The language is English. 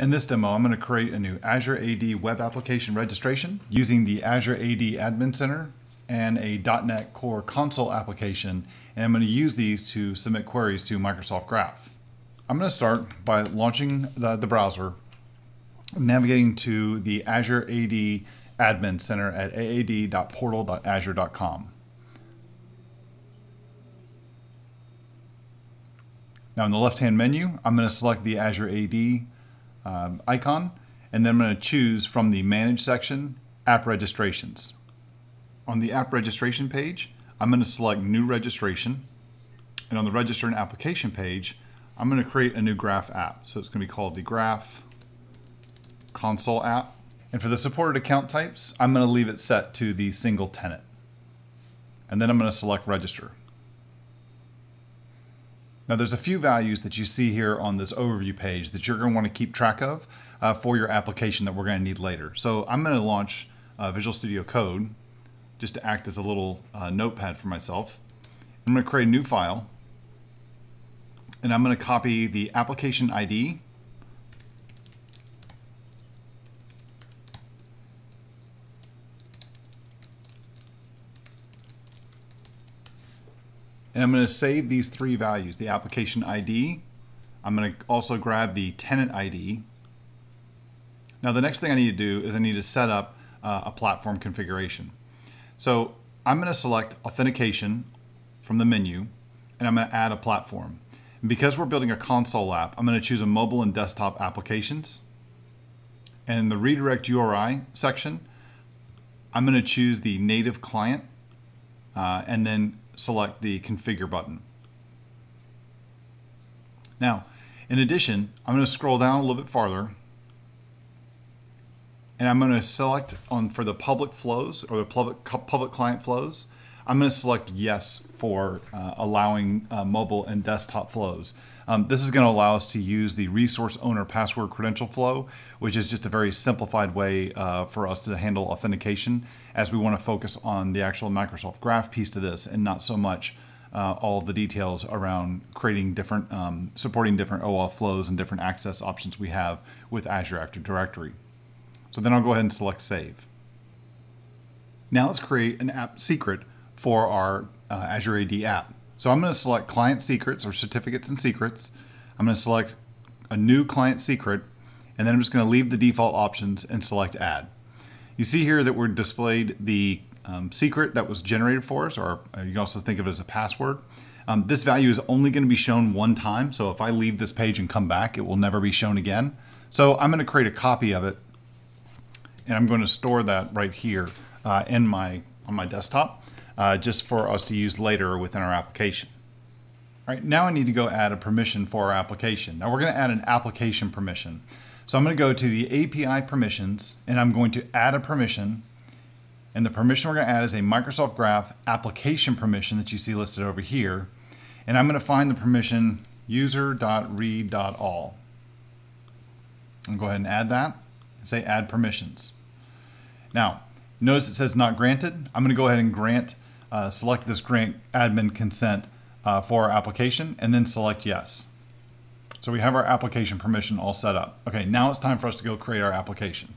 In this demo, I'm going to create a new Azure AD web application registration using the Azure AD Admin Center and a .NET Core console application, and I'm going to use these to submit queries to Microsoft Graph. I'm going to start by launching the, the browser, navigating to the Azure AD Admin Center at aad.portal.azure.com. Now in the left-hand menu, I'm going to select the Azure AD um, icon, and then I'm going to choose from the Manage section, App Registrations. On the App Registration page, I'm going to select New Registration, and on the Register an Application page, I'm going to create a new Graph app. So it's going to be called the Graph Console app. And for the supported account types, I'm going to leave it set to the single tenant. And then I'm going to select Register. Now there's a few values that you see here on this overview page that you're going to want to keep track of uh, for your application that we're going to need later. So I'm going to launch uh, Visual Studio Code just to act as a little uh, notepad for myself. I'm going to create a new file and I'm going to copy the application ID And I'm going to save these three values, the application ID. I'm going to also grab the tenant ID. Now the next thing I need to do is I need to set up uh, a platform configuration. So I'm going to select authentication from the menu and I'm going to add a platform. And because we're building a console app, I'm going to choose a mobile and desktop applications. And in the redirect URI section, I'm going to choose the native client uh, and then select the configure button. Now, in addition, I'm going to scroll down a little bit farther and I'm going to select on for the public flows or the public, public client flows, I'm going to select yes for uh, allowing uh, mobile and desktop flows. Um, this is going to allow us to use the resource owner password credential flow, which is just a very simplified way uh, for us to handle authentication as we want to focus on the actual Microsoft Graph piece to this and not so much uh, all the details around creating different, um, supporting different OAuth flows and different access options we have with Azure Active Directory. So then I'll go ahead and select Save. Now let's create an app secret for our uh, Azure AD app. So I'm going to select client secrets or certificates and secrets. I'm going to select a new client secret, and then I'm just going to leave the default options and select add. You see here that we're displayed the um, secret that was generated for us, or uh, you can also think of it as a password. Um, this value is only going to be shown one time, so if I leave this page and come back, it will never be shown again. So I'm going to create a copy of it, and I'm going to store that right here uh, in my on my desktop uh, just for us to use later within our application. All right, now I need to go add a permission for our application. Now we're going to add an application permission. So I'm going to go to the API permissions and I'm going to add a permission. And the permission we're going to add is a Microsoft Graph application permission that you see listed over here. And I'm going to find the permission user.read.all. To go ahead and add that and say add permissions. Now, notice it says not granted. I'm going to go ahead and grant uh, select this grant admin consent uh, for our application and then select yes. So we have our application permission all set up. Okay, now it's time for us to go create our application.